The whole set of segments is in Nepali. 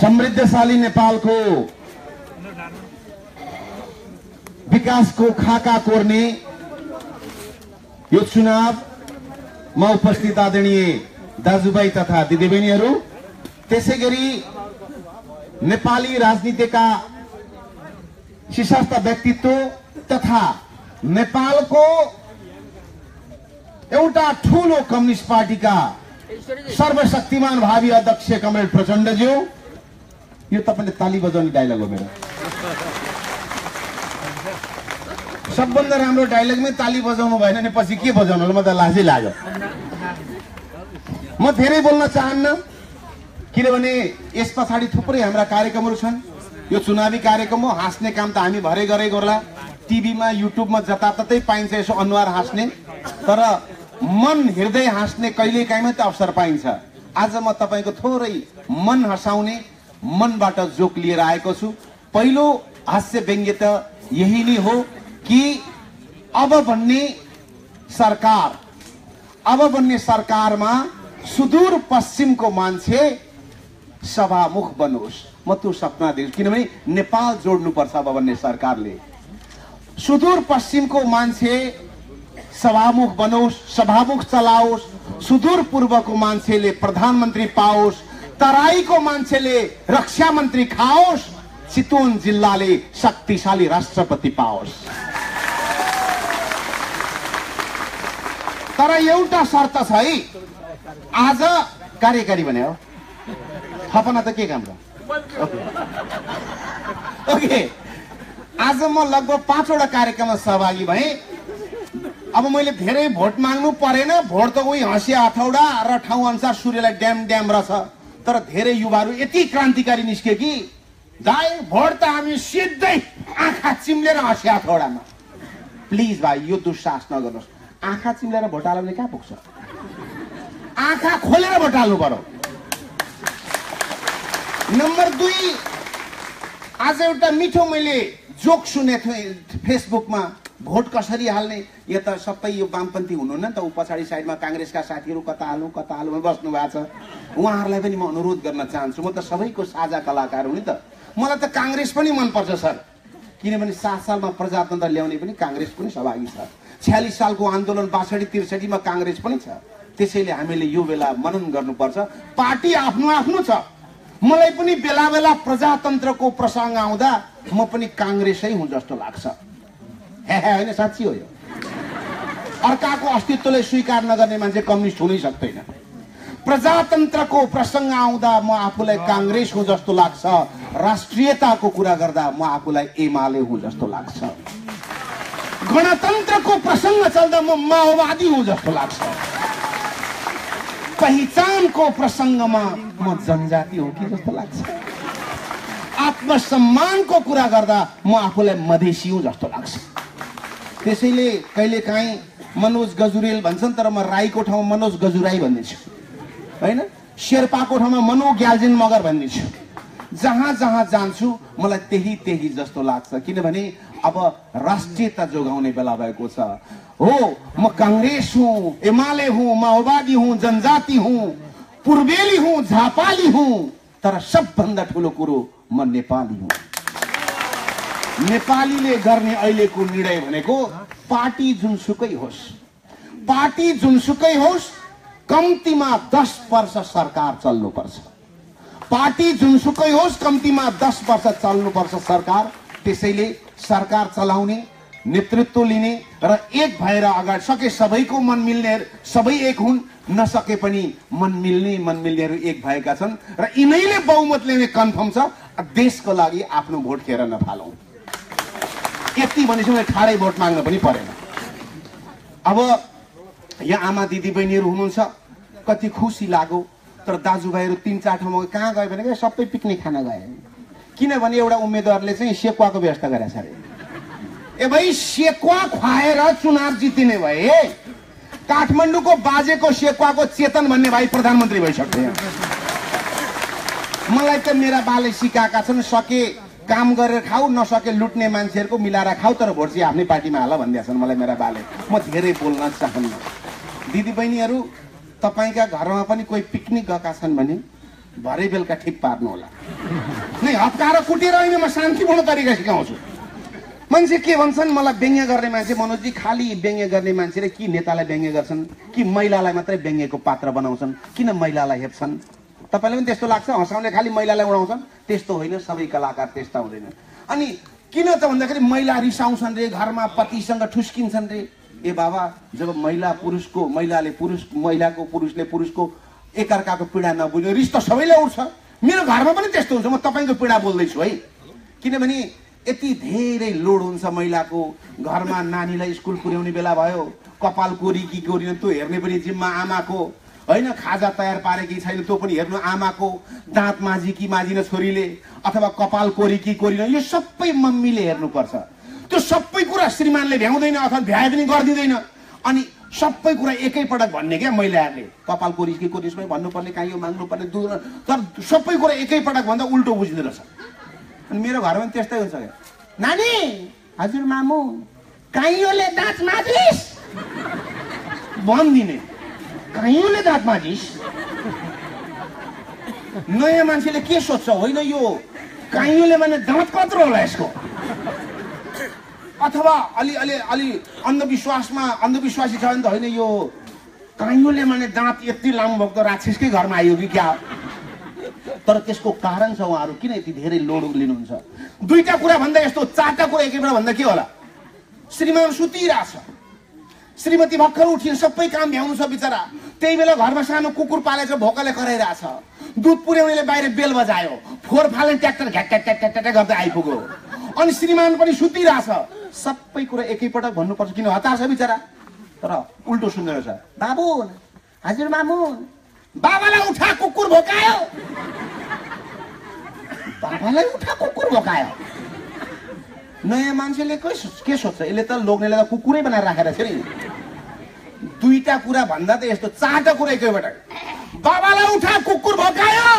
समृद्धशाली नेपालको विकासको खाका कोर्ने यो चुनावमा उपस्थित आदरणीय दाजुभाइ तथा दिदीबहिनीहरू त्यसै गरी नेपाली राजनीतिका शीर्षस्थ व्यक्तित्व तथा नेपालको एउटा ठुलो कम्युनिस्ट पार्टीका सर्वशक्तिमान भावी अध्यक्ष कमरेड प्रचण्डज्यू यो तपाईँले ताली बजाउने डायलग हो मेरो सबभन्दा राम्रो डायलगमै ताली बजाउनु भएन भने पछि के बजाउनु होला म त लाजै लाग्यो म धेरै बोल्न चाहन्न किनभने यस पछाडि थुप्रै हाम्रा कार्यक्रमहरू छन् यो चुनावी कार्यक्रम हो हाँस्ने काम त हामी भरै गरे गर्ला टिभीमा युट्युबमा जताततै पाइन्छ यसो अनुहार हाँस्ने तर मन हृदय हाँस्ने कहिले काहीँ मात्रै अवसर पाइन्छ आज म तपाईँको थोरै मन हँसाउने मनबाट जोक लिएर आएको छु। पहिलो हास्य व्यङ्ग्य त यही नै हो कि अब भन्ने सरकार अब बन्ने सरकारमा सुदूर पश्चिमको मान्छे सभामुख बनोस्। म त्यो सपना देख्छु किनभने नेपाल जोड्नुपर्छ अब भन्ने सरकारले। सुदूर पश्चिमको मान्छे सभामुख बनोस् सभामुख चलाओस् सुदूर पूर्वको मान्छेले प्रधानमन्त्री पाओस् तराईको मान्छेले रक्षा मन्त्री खाओस् चितवन जिल्लाले शक्तिशाली राष्ट्रपति पाओस्। तर एउटा शर्त छ है आज कार्यकारी भने हो। थपना त के काम छ? ओके। आज म लगभग पाँचवटा कार्यक्रममा सहभागी भएँ। अब मैले धेरै भोट माग्नु परेन। भोट त उही हँसिया हथौडा र ठाउँ अनुसार सूर्यलाई ड्याम ड्याम रहेछ तर धेरै युवाहरू यति क्रान्तिकारी निस्के कि दाइ भोट त हामी सिधै आँखा चिम्लेर हँसिया हथौडामा प्लिज भाइ यो दुस्साहस नगर्नुहोस्। आँखा चिम्लेर भोट हाल्यो भने कहाँ पुग्छ? आँखा खोलेर भोट हाल्नु पर्यो। नम्बर दुई आज एउटा मिठो मैले जोक सुनेको थिएँ फेसबुकमा। भोट कसरी हाल्ने? यो त सबै यो वामपन्थी हुनुहुन्न नि त ऊ पछाडि साइडमा काङ्ग्रेसका साथीहरू कता हालौँ कता हालौँ बस्नु भएको छ। उहाँहरूलाई पनि म अनुरोध गर्न चाहन्छु म त सबैको साझा कलाकार हुँ नि त। मलाई त काङ्ग्रेस पनि मनपर्छ सर। किनभने सात सालमा प्रजातन्त्र ल्याउने पनि काङ्ग्रेस पनि सहभागी छ। छ्यालिस सालको आन्दोलन बासठी त्रिसठीमा काङ्ग्रेस पनि छ। त्यसैले हामीले यो बेला मनन गर्नुपर्छ। पार्टी आफ्नो आफ्नो छ। मलाई पनि बेला बेला प्रजातन्त्रको प्रसङ्ग आउँदा म पनि काङ्ग्रेसै हुँ जस्तो लाग्छ। होइन साँच्ची हो यो अर्काको अस्तित्वलाई स्वीकार नगर्ने मान्छे कम्युनिस्ट हुनै सक्दैन प्रजातन्त्रको प्रसङ्ग आउँदा म आफूलाई काङ्ग्रेस हुँ जस्तो लाग्छ राष्ट्रियताको कुरा गर्दा म आफूलाई एमाले हुँ जस्तो लाग्छ गणतन्त्रको प्रसङ्ग चल्दा म माओवादी हुँ जस्तो लाग्छ पहिचानको प्रसङ्गमा म जनजाति हो कि जस्तो लाग्छ आत्मसम्मानको कुरा गर्दा म आफूलाई मधेसी हुँ जस्तो लाग्छ त्यसैले कहिले काहीँ मनोज गजुरेल भन्छन् तर म राईको ठाउँमा मनोज गजुराई भनिदिन्छु होइन? शेर्पाको ठाउँमा मनो ग्याल्जिन मगर भनिदिन्छु जहाँ जहाँ जान्छु मलाई त्यही त्यही जस्तो लाग्छ। किनभने अब राष्ट्रियता जोगाउने बेला भएको छ। हो म काङ्ग्रेस हुँ एमाले हुँ माओवादी हुँ जनजाति हुँ पूर्वेली हुँ झापाली हुँ तर सबभन्दा ठुलो कुरो म नेपाली हुँ। नेपालीले गर्ने अहिलेको निर्णय भनेको पार्टी जुनसुकै होस्। पार्टी जुनसुकै होस् कम्तीमा दस वर्ष सरकार चल्नुपर्छ। पार्टी जुनसुकै होस् कम्तीमा दस वर्ष चल्नुपर्छ सरकार। त्यसैले सरकार चलाउने नेतृत्व लिने र एक भएर अगाडि सके सबैको मन मिल्ने सबै एक हुन् नसके पनि मन मिल्ने मन मिल्नेहरू एक भएका छन्। र यिनैले बहुमत ल्याउने कन्फर्म छ देशको लागि आफ्नो भोट खेर नफालौँ। यति भनेपछि मलाई ठाडै भोट माग्न पनि परेन। अब यहाँ आमा दिदी बहिनीहरू हुनुहुन्छ कति खुसी लाग्यो तर दाजुभाइहरू तिन चार ठाउँमा कहाँ गयो भने सबै पिकनिक खान गए। किनभने एउटा उम्मेद्वारले चाहिँ सेकुवाको व्यवस्था गरेछ अरे। ए भाइ सेकुवा खुवाएर चुनाव जितिने भए काठमाडौँको बाजेको सेकुवाको चेतन भन्ने भाइ प्रधानमन्त्री भइसक्थ्यो। यहाँ। मलाई त मेरा बाले सिकाएका छन् सके काम गरेर खाऊ नसके लुट्ने मान्छेहरूको मिलाएर खाऊ तर भोट चाहिँ आफ्नै पार्टीमा हाल भनिदिएका छन् मलाई मेरा बाले। म धेरै बोल्न चाहन्न। दिदी बहिनीहरू तपाईँका घरमा पनि कोही पिकनिक गएका छन् भने भरे बेलुका ठिक पार्नु होला। नै हप्काएर कुटेर होइन म शान्तिपूर्ण तरिका सिकाउँछु। मान्छे के भन्छन् मलाई व्यङ्ग्य गर्ने मान्छे मनोजजी खालि व्यङ्ग्य गर्ने मान्छेले कि नेतालाई व्यङ्ग्य गर्छन् कि महिलालाई मात्रै व्यङ्ग्यको पात्र बनाउँछन् किन महिलालाई हेप्छन्? तपाईँलाई पनि त्यस्तो लाग्छ? हँसाउने खालि महिलालाई उडाउँछन्? त्यस्तो होइन सबै कलाकार त्यस्ता हुँदैन। अनि किन त भन्दाखेरि महिला रिसाउँछन् रे घरमा पतिसँग ठुस्किन्छन् रे। ए बाबा जब महिला पुरुषको महिलाले पुरुष महिलाको पुरुषले पुरुषको एकअर्काको पीडा नबुझ्यो रिस त सबैलाई उठ्छ। मेरो घरमा पनि त्यस्तो हुन्छ म तपाईँको पीडा बोल्दैछु है। किनभने यति धेरै लोड हुन्छ महिलाको। घरमा नानीलाई स्कुल पुर्याउने बेला भयो कपाल कोरी कि कोरिन त्यो हेर्ने पनि जिम्मा आमाको। होइन खाजा तयार पारे कि छैन त्यो पनि हेर्नु आमाको दाँत माझी कि माझिन छोरीले अथवा कपाल कोरी कि कोरिन यो सबै मम्मीले हेर्नुपर्छ। त्यो सबै कुरा श्रीमानले भ्याउँदैन अथवा भ्याए पनि गरिदिँदैन। अनि सबै कुरा एकैपटक भन्ने क्या महिलाहरूले कपाल कोरिस कि कोरिसमै भन्नुपर्ने कहीँ यो माग्नुपर्ने दुध तर सबै कुरा एकैपटक भन्दा उल्टो बुझ्दो रहेछ। अनि मेरो घरमा पनि त्यस्तै हुन्छ क्या। नानी हजुर मामु काइयोले दाँत माझिस? भनिदिने। काइयोले दाँत माझिस नयाँ मान्छेले के सोध्छ होइन यो काइयोले भने दाँत कत्रो होला यसको अथवा अलि अलि अलि अन्धविश्वासमा अन्धविश्वासी छ भने त होइन यो काइयोले भने दाँत यति लामो भएको त राक्षसकै घरमा आयो कि क्या तर त्यसको कारण छ उहाँहरू किन यति धेरै लोड लिनुहुन्छ दुईटा कुरा भन्दा यस्तो चारवटा कुरा एकैबाट भन्दा के होला श्रीमान सुतिरहेछ श्रीमती भर्खर उठिन सबै काम भ्याउनु छ बिचरा। त्यही बेला घरमा सानो कुकुर पालेको भोकाले कराइरहेछ दुध पुर्याउनेले बाहिर बेल बजायो। फोहोर फाल्ने ट्र्याक्टर घ्याट गर्दै आइपुग्यो। अनि श्रीमान पनि सुतिरहेछ। सबै कुरा एकैपटक भन्नुपर्छ किन हतार छ बिचरा। तर उल्टो सुन्दो रहेछ बाबु हजुर मामु। बाबालाई उठा कुकुर भोकायो। बाबालाई उठा कुकुर भोकायो। नयाँ मान्छेले के सोच- के सोध्छ यसले त लोग्नेलाई त कुकुरै बनाएर राखेर छ नि। दुईटा कुरा भन्दा त यस्तो चारवटा कुरा एकैबाट बाबालाई उठा कुकुर भोकायो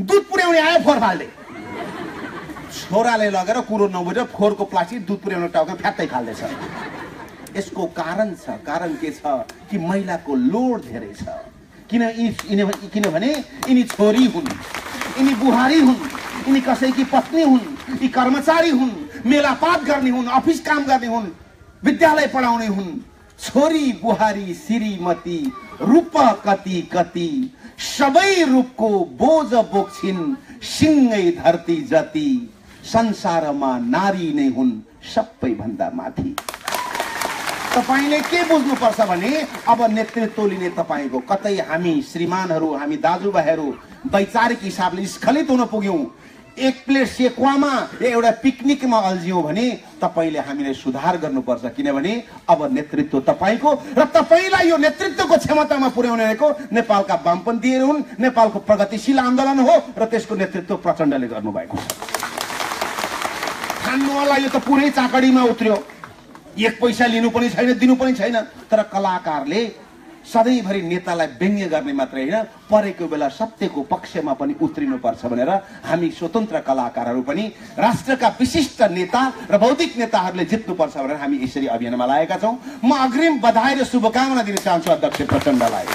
दुध पुर्याउने आयो फोहोर फाल्दै। छोराले लगेर कुरो नबुझेर फोहोरको प्लास्टिक दुध पुर्याउने टाउका फ्यात्तै फाल्दैछ। यसको कारण छ कारण के छ कि महिलाको लोड धेरै छ। किन यिनी- किनभने यिनी छोरी हुन् यिनी बुहारी हुन् यिनी कसैकी पत्नी हुन् यी कर्मचारी हुन्। मेलापात गर्ने हुन् अफिस काम गर्ने हुन् विद्यालय पढाउने हुन्। छोरी बुहारी श्रीमती रूप कति कति सबै रूपको बोझ बोक्छिन् सिङ्गै धरती जति। संसारमा नारी नै हुन् सबैभन्दा माथि। तपाईँले के बुझ्नुपर्छ भने अब नेतृत्व लिने तपाईँको कतै हामी श्रीमानहरू हामी दाजुभाइहरू वैचारिक हिसाबले स्खलित हुन पुग्यौँ। एक प्लेट सेकुवामा एउटा पिकनिकमा अल्झियौँ भने तपाईँले हामीले सुधार गर्नुपर्छ। किनभने अब नेतृत्व तपाईँको र तपाईँलाई यो नेतृत्वको क्षमतामा पुर्याउने रहेको नेपालका वामपन्थीहरू हुन् नेपालको प्रगतिशील आन्दोलन हो र त्यसको नेतृत्व प्रचण्डले गर्नुभएको छ। ठान्नुवाला यो त पुरै चाकडीमा उत्र्यो। एक पैसा लिनु पनि छैन दिनु पनि छैन तर कलाकारले सधैँभरि नेतालाई व्यङ्ग्य गर्ने मात्रै होइन परेको बेला सत्यको पक्षमा पनि उत्रिनुपर्छ भनेर हामी स्वतन्त्र कलाकारहरू पनि राष्ट्रका विशिष्ट नेता र बौद्धिक नेताहरूले जित्नुपर्छ भनेर हामी यसरी अभियानमा लागेका छौँ। म अग्रिम बधाई र शुभकामना दिन चाहन्छु अध्यक्ष प्रचण्डलाई।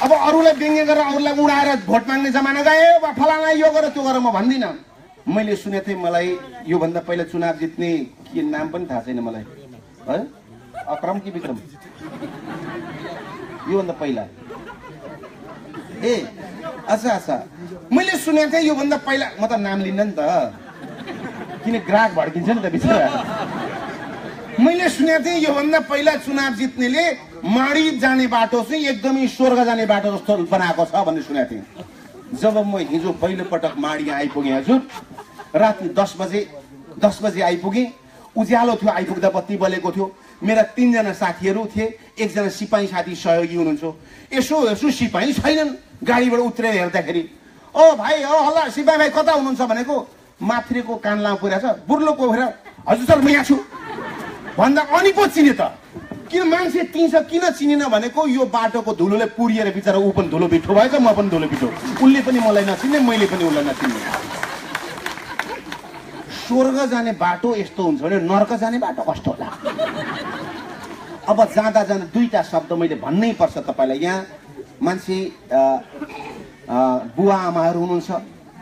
अब अरूलाई व्यङ्ग्य गरेर अरूलाई उडाएर भोट माग्ने जमाना गयो वा फलाना यो गर त्यो गर म भन्दिनँ। मैले सुनेको थिएँ मलाई योभन्दा पहिला चुनाव जित्ने के नाम पनि थाहा छैन मलाई। है? अक्रम कि विक्रम? योभन्दा पहिला। ए अच्छा अच्छा मैले सुनेको थिएँ योभन्दा पहिला। म त नाम लिन्न नि त। किन ग्राहक भड्किन्छ नि त बिचरा। मैले सुनेको थिएँ योभन्दा पहिला चुनाव जित्नेले माडी जाने बाटो चाहिँ एकदमै स्वर्ग जाने बाटो जस्तो बनाएको छ भन्ने सुनेको थिएँ। जब म हिजो पहिलोपटक माडी आइपुगेँ हजुर राति दस बजे दस बजे आइपुगेँ। उज्यालो थियो आइपुग्दा बत्ती बलेको थियो। मेरा तिनजना साथीहरू थिए एकजना सिपाही साथी सहयोगी हुनुहुन्छ। यसो हेर्छु सिपाही छैनन् गाडीबाट उत्रेर हेर्दाखेरि ओ भाइ ओ हल्ला सिपाही भाइ कता हुनुहुन्छ? भनेको माथिको कान लामो पुऱ्याएको छ। बुर्लो कोखेर हजुर सर म यहाँ छु। भन्दा अनि पो चिने त। किन मान्छे चिन्छ किन चिनेन भनेको यो बाटोको धुलोले पुरिएर बिचरा ऊ पनि धुलो बिठो भएछ म पनि धुलो बिठो उसले पनि मलाई नचिन्ने मैले पनि उसलाई नचिन्ने। स्वर्ग जाने बाटो यस्तो हुन्छ भने नर्क जाने बाटो कस्तो होला? अब जाँदा जाँदा दुईटा शब्द मैले भन्नै पर्छ तपाईँलाई यहाँ। मान्छे बुवा आमाहरू हुनुहुन्छ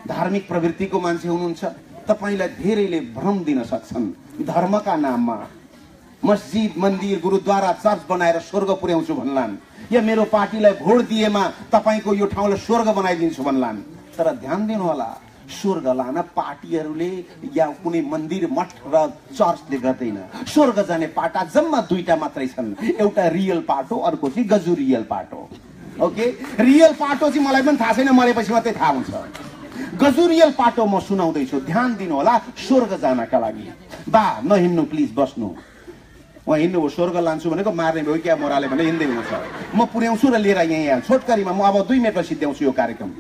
धार्मिक प्रवृत्तिको मान्छे हुनुहुन्छ तपाईँलाई धेरैले भ्रम दिन सक्छन् धर्मका नाममा। मस्जिद मन्दिर गुरुद्वारा चर्च बनाएर स्वर्ग पुर्याउँछु भन्लान्। या मेरो पार्टीलाई भोट दिएमा तपाईँको यो ठाउँलाई स्वर्ग बनाइदिन्छु भन्लान्। तर ध्यान दिनुहोला स्वर्ग लान पार्टीहरूले या कुनै मन्दिर मठ र चर्चले गर्दैन। स्वर्ग जाने पाटा जम्मा दुईटा मात्रै छन्। एउटा रियल पाटो अर्को चाहिँ गजु रियल पाटो। ओके? रियल पाटो चाहिँ मलाई पनि थाहा छैन मरेपछि मात्रै थाहा हुन्छ। गजुरियल पाटो म सुनाउँदैछु। ध्यान दिनु होला स्वर्ग जानका लागि। बा नहिँड्नु प्लिज बस्नु। उहाँ हिँड्नु हो स्वर्ग लान्छु भनेको मार्ने भयो क्या मोराले भने हिँड्दै हुनुहुन्छ। म पुर्याउँछु र लिएर यहीँ आउँछु छोटकरीमा म अब दुई मिनटमा सिद्ध्याउँछु यो कार्यक्रम।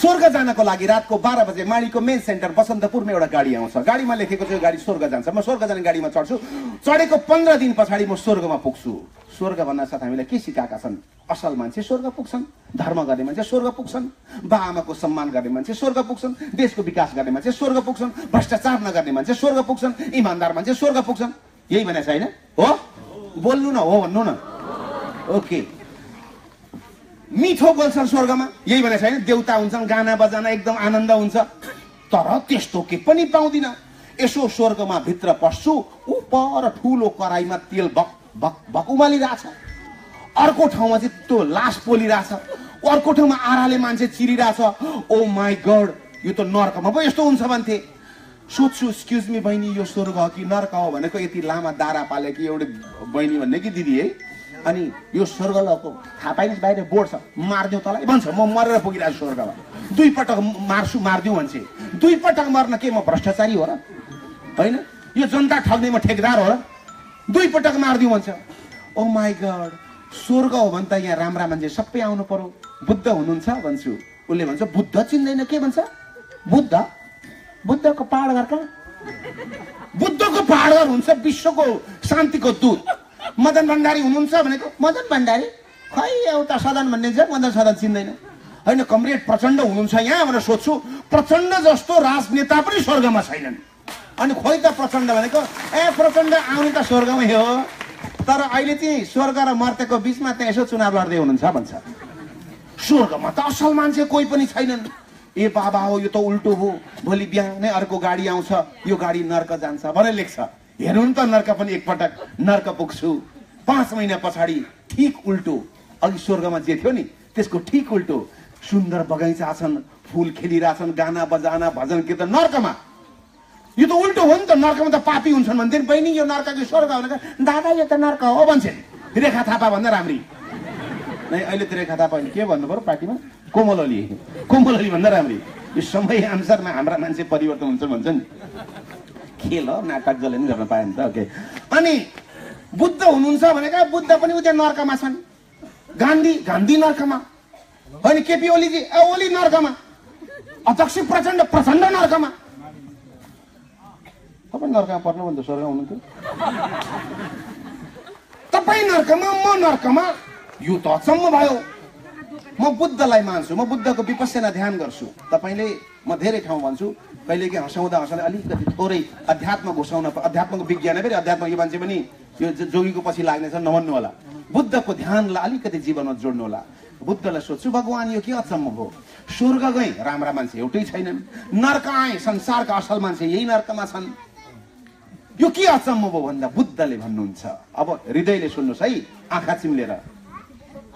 स्वर्ग जानको लागि रातको बाह्र बजे माडीको मेन सेन्टर बसन्तपुरमा एउटा गाडी आउँछ। गाडीमा लेखेको छ गाडी स्वर्ग जान्छ। म स्वर्ग जाने गाडीमा चढ्छु। चढेको पन्ध्र दिन पछाडि म स्वर्गमा पुग्छु। स्वर्ग भन्न साथ हामीलाई के सिकाएका छन्? असल मान्छे स्वर्ग पुग्छन्। धर्म गर्ने मान्छे स्वर्ग पुग्छन्। बा आमाको सम्मान गर्ने मान्छे स्वर्ग पुग्छन्। देशको विकास गर्ने मान्छे स्वर्ग पुग्छन्। भ्रष्टाचार नगर्ने मान्छे स्वर्ग पुग्छन्। इमान्दार मान्छे स्वर्ग पुग्छन्। यही भने छैन? हो? बोल्नु न हो भन्नु न। ओके। मिठो बोल्छन् स्वर्गमा। यही भने छैन देउता हुन्छन् गाना बजाना एकदम आनन्द हुन्छ। तर त्यस्तो के पनि पाउँदिन। यसो स्वर्गमा भित्र पस्छु ऊ पर ठुलो कराईमा तेल भक भक भक उमालिरहेछ। अर्को ठाउँमा चाहिँ त्यो लास पोलिरहेछ। अर्को ठाउँमा आराले मान्छे चिरिरहेछ। ओ माई गड यो त नर्कमा पो यस्तो हुन्छ भन्थे। सोध्छु एक्सक्युज मी बहिनी यो स्वर्ग हो कि नर्क हो? भनेको यति लामा दारा पाले कि एउटै बहिनी भन्ने कि दिदी है? अनि यो स्वर्गको थाहा पाइन्छ बाहिर बोर्ड छ मारिदिउँ तँलाई। भन्छ म मरेर पुगिरहेको छु स्वर्गमा दुई पटक मार्छु मारिदिउँ भन्छ। दुई पटक मर्न के म भ्रष्टाचारी हो र? होइन? यो जनता ठग्ने म ठेकदार हो र? दुई पटक मारिदिउँ भन्छ। ओ माई गड स्वर्ग हो भने त यहाँ राम्रा मान्छे सबै आउनु पर्यो। बुद्ध हुनुहुन्छ भन्छु। उसले भन्छ बुद्ध चिन्दैन। के भन्छ? बुद्ध। बुद्धको पहाड घर कहाँ? बुद्धको पहाड घर हुन्छ विश्वको शान्तिको दूत। मदन भण्डारी हुनुहुन्छ भनेको मदन भण्डारी? खै एउटा सदन भन्ने छ मदन सदन चिन्दैन। होइन कमरेड प्रचण्ड हुनुहुन्छ यहाँ भनेर सोध्छु। प्रचण्ड जस्तो राजनेता पनि स्वर्गमा छैनन्। अनि खोइ त प्रचण्ड भनेको ए प्रचण्ड आउने त स्वर्गमै हो। तर अहिले चाहिँ स्वर्ग र मर्तेको बिचमा त्यहाँ यसो चुनाव लड्दै हुनुहुन्छ भन्छ। स्वर्गमा त असल मान्छे कोही पनि छैनन्। ए बाबा हो यो त उल्टो हो। भोलि बिहानै अर्को गाडी आउँछ। यो गाडी नर्क जान्छ भनेर लेख्छ। हेर्नु नि त नर्क पनि एकपटक नर्क पुग्छु। पाँच महिना पछाडि ठिक उल्टो अघि स्वर्गमा जे थियो नि त्यसको ठिक उल्टो सुन्दर बगैँचा छन् फुल खेलिरहेछन् गाना बजाना भजन कीर्तन नर्कमा। यो त उल्टो हो नि त नर्कमा त पापी हुन्छन् भन्थे बहिनी यो नर्क कि स्वर्ग भनेको दादा यो त नर्क हो भन्छन्। रेखा थापा भन्दा राम्री। नै अहिले त रेखा थापा के भन्नु पर्यो पार्टीमा? कोमल ओली कोमल ओली भन्दा राम्री। यो समय अनुसारमा हाम्रा मान्छे परिवर्तन हुन्छ भन्छ नि खेल हो नाटक जसले पनि गर्न पायो नि त ओके। अनि बुद्ध हुनुहुन्छ भनेका बुद्ध पनि उता नर्कमा छन्। गान्धी गान्धी नर्कमा। होइन केपी ओलीजी ए ओली नर्कमा। अध्यक्ष प्रचण्ड प्रचण्ड नर्कमा। तपाईँ नर्कमा पर्नु भन्दा स्वर्ग हुनुहुन्थ्यो। तपाईँ नर्कमा म नर्कमा। यो त अचम्म भयो। म बुद्धलाई मान्छु म बुद्धको विपස්සना ध्यान गर्छु। तपाईँले म धेरै ठाउँ भन्छु। कहिलेकाहीँ हँसाउँदा हँसाउँदा अलिकति थोरै अध्यात्म घुसाउन अध्यात्मको विज्ञान फेरि अध्यात्म यो मान्छे पनि यो जोगीको पछि लाग्नेछ नभन्नु होला। बुद्धको ध्यानलाई अलिकति जीवनमा जोड्नु होला। बुद्धलाई सोध्छु भगवान् यो के अचम्म हो स्वर्ग गए राम्रा मान्छे एउटै छैनन्। नर्क आए संसारका असल मान्छे यही नर्कमा छन्। यो के अचम्म भयो? भन्दा बुद्धले भन्नुहुन्छ। अब हृदयले सुन्नुहोस् है आँखा चिम्लेर।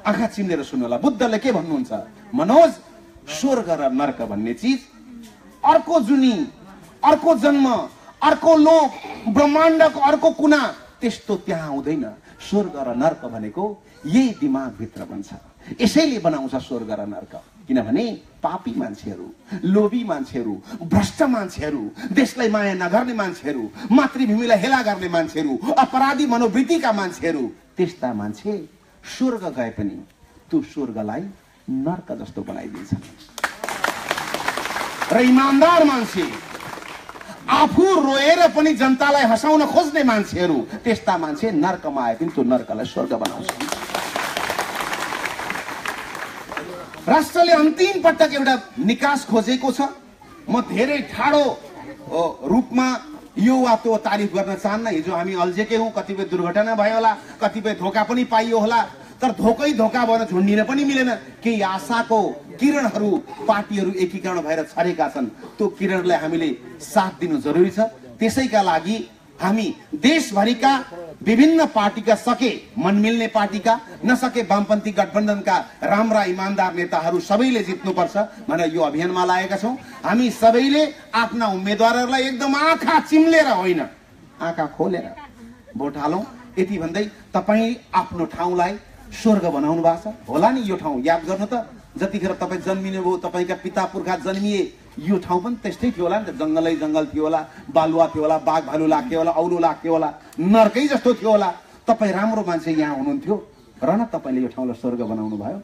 आँखा चिम्लेर सुन्नु होला। बुद्धले के भन्नुहुन्छ? मनोज स्वर्ग र नर्क भन्ने चिज अर्को जुनी अर्को जन्म अर्को लोक ब्रह्माण्डको अर्को कुना त्यस्तो त्यहाँ हुँदैन। स्वर्ग र नर्क भनेको यही दिमागभित्र बन्छ। यसैले बनाउँछ स्वर्ग र नर्क। किनभने पापी मान्छेहरू लोभी मान्छेहरू भ्रष्ट मान्छेहरू देशलाई माया नगर्ने मान्छेहरू मातृभूमिलाई हेला गर्ने मान्छेहरू अपराधी मनोवृत्तिका मान्छेहरू त्यस्ता मान्छे स्वर्ग गए पनि त्यो स्वर्गलाई नर्क जस्तो बनाइदिन्छ र इमान्दार मान्छे। आफू रोएर पनि जनतालाई हँसाउन खोज्ने मान्छेहरू त्यस्ता मान्छे नर्कमा आए पनि त्यो नर्कलाई स्वर्ग बनाउँछ। राष्ट्रले अन्तिम पटक एउटा निकास खोजेको छ। म धेरै ठाडो रूपमा यो वा त्यो तारिफ गर्न चाहन्न। हिजो हामी अल्झेकै हौँ कतिपय दुर्घटना भयो होला कतिपय धोका पनि पाइयो होला। तर धोकै धोका भएर झुन्डिन पनि मिलेन। केही आशाको किरणहरू पार्टीहरू एकीकरण भएर छरेका छन्। त्यो किरणलाई हामीले साथ दिनु जरुरी छ। त्यसैका लागि हामी देशभरिका विभिन्न पार्टीका सके मन मिल्ने पार्टीका नसके वामपन्थी गठबन्धनका राम्रा इमान्दार नेताहरू सबैले जित्नुपर्छ भनेर यो अभियानमा लागेका छौँ। हामी सबैले आफ्ना उम्मेद्वारहरूलाई एकदम आँखा चिम्लेर होइन आँखा खोलेर भोट हालौँ। यति भन्दै तपाईँ आफ्नो ठाउँलाई स्वर्ग बनाउनु भएको छ। होला नि यो ठाउँ याद गर्नु त जतिखेर तपाईँ जन्मिनु भयो तपाईँका पिता पुर्खा जन्मिए यो ठाउँ पनि त्यस्तै थियो होला नि त। जङ्गलै जङ्गल थियो होला बालुवा थियो होला बाघ भालु लाग्थ्यो होला औलो लाग्थ्यो होला नर्कै जस्तो थियो होला। तपाईँ राम्रो मान्छे यहाँ हुनुहुन्थ्यो। र न तपाईँले यो ठाउँलाई स्वर्ग बनाउनु भयो।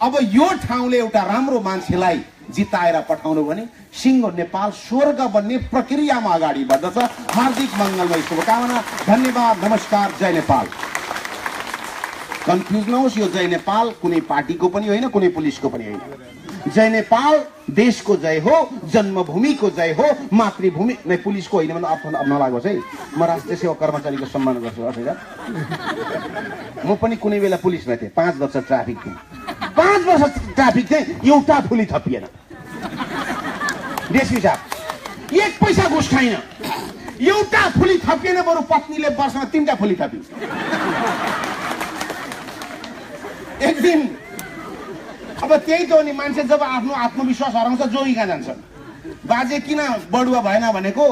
अब यो ठाउँले एउटा राम्रो मान्छेलाई जिताएर पठाउनु भने सिङ्गो नेपाल स्वर्ग बन्ने प्रक्रियामा अगाडि बढ्दछ। हार्दिक मङ्गलमय शुभकामना। धन्यवाद नमस्कार जय नेपाल। कन्फ्युज नहोस् यो जय नेपाल कुनै पार्टीको पनि होइन कुनै पुलिसको पनि होइन। जय नेपाल देशको जय हो जन्मभूमिको जय हो मातृभूमि नै पुलिसको होइन भने आफ्नो नलागोस् है। म राष्ट्रिय सेवा कर्मचारीको सम्मान गर्छु अठेर म पनि कुनै बेला पुलिसमा थिएँ पाँच वर्ष ट्राफिक थिएँ। पाँच वर्ष ट्राफिक थिएँ एउटा फुली थपिएन। देशी साहब एक पैसा घुस खाइन। एउटा फुली थपिएन बरु पत्नीले वर्षमा तिनवटा फुली थपि एक दिन अब त्यही त हो नि मान्छे जब आफ्नो आत्मविश्वास हराउँछ जोगी कहाँ जान्छ। बाजे किन बडुवा भएन भनेको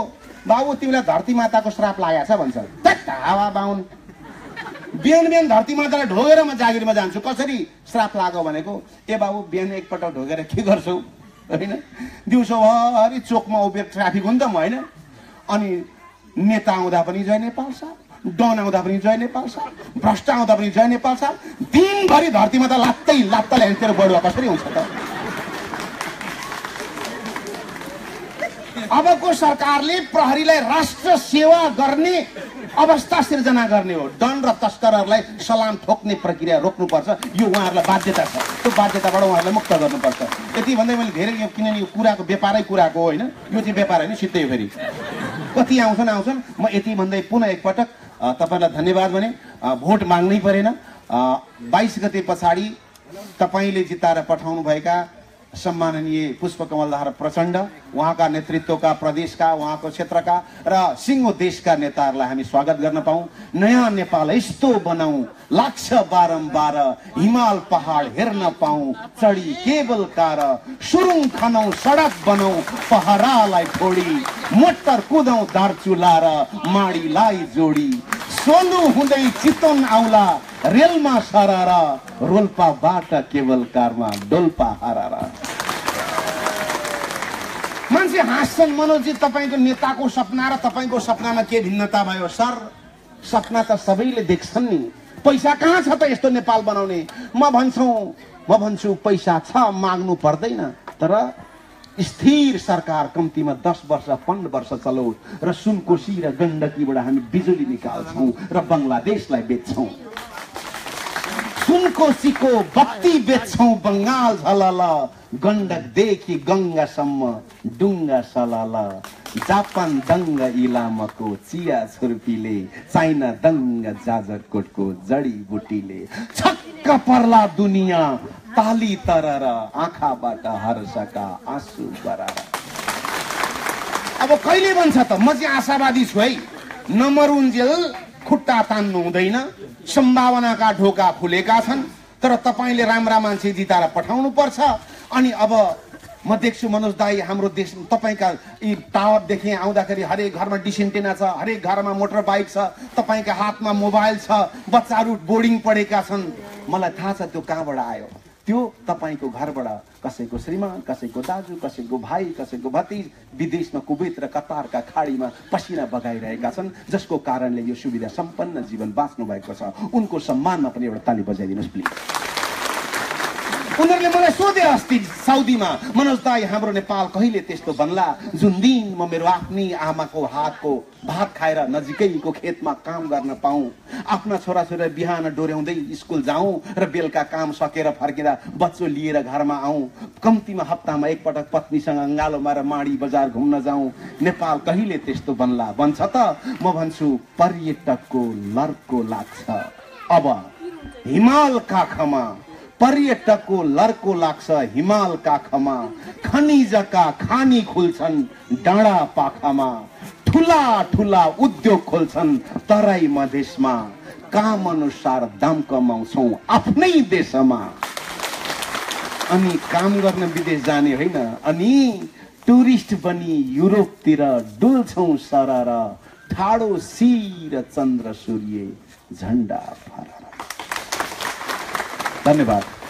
बाबु तिमीलाई धरती माताको श्राप लागेको छ भन्छ। हावा बाहुन। बिहान बिहान धरती मातालाई ढोगेर म जागिरमा जान्छु। कसरी श्राप लाग्यो भनेको ए बाबु बिहान एकपल्ट ढोगेर के गर्छौ? होइन? दिउँसोभरि चोकमा उभिएर ट्राफिक हो नि त म होइन। अनि नेता आउँदा पनि जय नेपाल साहब डन आउँदा पनि जय नेपाल साहब भ्रष्ट आउँदा पनि जय नेपाल साहब दिनभरि धरतीमा त लात्तै लात्ता ल्यान्थेर बढुवा कसरी हुन्छ त। अबको सरकारले प्रहरीलाई राष्ट्र सेवा गर्ने अवस्था सिर्जना गर्ने हो। डन र तस्करहरूलाई सलाम ठोक्ने प्रक्रिया रोक्नुपर्छ। यो उहाँहरूलाई बाध्यता छ। त्यो बाध्यताबाट उहाँहरूलाई मुक्त गर्नुपर्छ। यति भन्दै मैले धेरै यो किनभने यो कुराको व्यापारै कुराको होइन। यो चाहिँ व्यापार होइन सिधै फेरि। कति आउँछन् आउँछन्। म यति भन्दै पुनः एकपटक तपाईँलाई धन्यवाद भने भोट माग्नै परेन। बाइस गते पछाडि तपाईँले जिताएर पठाउनुभएका सम्माननीय पुष्पकमल दाहाल प्रचण्ड उहाँका नेतृत्वका प्रदेशका उहाँको क्षेत्रका र सिङ्गो देशका नेताहरूलाई हामी स्वागत गर्न पाऊँ। नयाँ नेपाल यस्तो बनाऊ लाग्छ बारम्बार हिमाल पहाड हेर्न पाऊँ चढी केबल कार सुरुङ खनौ सडक बनाऊ पहरालाई छोडी मोटर कुदौँ दार्चुला र माडीलाई जोडी। सोलु हुँदै चितवन आउला रेलमा सरारा रोल्पाबाट केबल कारमा डोल्पा हरारा। मान्छे हाँस्छन्। मनोजी तपाईँको नेताको सपना र तपाईँको सपनामा के भिन्नता भयो सर? सपना त सबैले देख्छन् नि। पैसा कहाँ छ त यस्तो नेपाल बनाउने? म भन्छु म भन्छु पैसा छ माग्नु पर्दैन। तर स्थिर सरकार कम्तीमा दस वर्ष पन्ध्र वर्ष चलाउ र सुनकोशी र गण्डकीबाट हामी बिजुली निकाल्छौँ र बङ्गलादेशलाई बेच्छौँ। सुनकोसीको बत्ती बेच्छौँ बङ्गाल झलल। गण्डकदेखि गङ्गासम्म डुङ्गा सलल। जापान दङ्ग इलामको चिया छुर्पीले चाइना दङ्ग जाजरकोटको जडीबुटीले छक्क पर्ला दुनियाँ ताली तरर आँखाबाट हर्षका आँसु बरार। अब कहिले भन्छ त? म चाहिँ आशावादी छु है। नमरुन्जेल खुट्टा तान्नु हुँदैन। सम्भावनाका ढोका खुलेका छन् तर तपाईँले राम्रा मान्छे जिताएर पठाउनु पर्छ अनि अब म देख्छु मनोज दाई हाम्रो देश तपाईँका यी टावरदेखि आउँदाखेरि हरेक घरमा डिसेन्टेना छ हरेक घरमा मोटर बाइक छ तपाईँका हातमा मोबाइल छ बच्चाहरू बोर्डिङ पढेका छन्। मलाई थाहा छ त्यो कहाँबाट आयो। त्यो तपाईँको घरबाट कसैको श्रीमान कसैको दाजु कसैको भाइ कसैको भतिज विदेशमा कुवेत र कतारका खाडीमा पसिना बगाइरहेका छन् जसको कारणले यो सुविधा सम्पन्न जीवन बाँच्नु भएको छ। उनको सम्मानमा पनि एउटा ताली बजाइदिनुहोस् प्लिज उनीहरूले मलाई सोधे अस्ति साउदीमा मनोज दाई हाम्रो नेपाल कहिले त्यस्तो बन्ला जुन दिन म मेरो आफ्नै आमाको हातको भात खाएर नजिकैको खेतमा काम गर्न पाऊँ आफ्ना छोराछोरी बिहान डोर्याउँदै स्कुल जाउँ र बेलुका काम सकेर फर्केर बच्चो लिएर घरमा आउँ कम्तीमा हप्तामा एकपटक पत्नीसँग अङ्गालोमा र माडी बजार घुम्न जाउँ नेपाल कहिले त्यस्तो बन्ला बन्छ त? म भन्छु पर्यटकको लर्को लाग्छ। अब हिमाल काखमा पर्यटकको लर्को लाग्छ हिमाल काखमा खनिजका खानी खुल्छन् डाँडा पाखामा। ठुला ठुला उद्योग खोल्छन् तराई मधेसमा। काम अनुसार दाम कमाउँछौ आफ्नै देशमा। अनि काम गर्न विदेश जाने होइन अनि टुरिस्ट बनी युरोपतिर डुल्छौ सरर ठाडो शिर चन्द्र सूर्य झन्डा फरर धन्यवाद।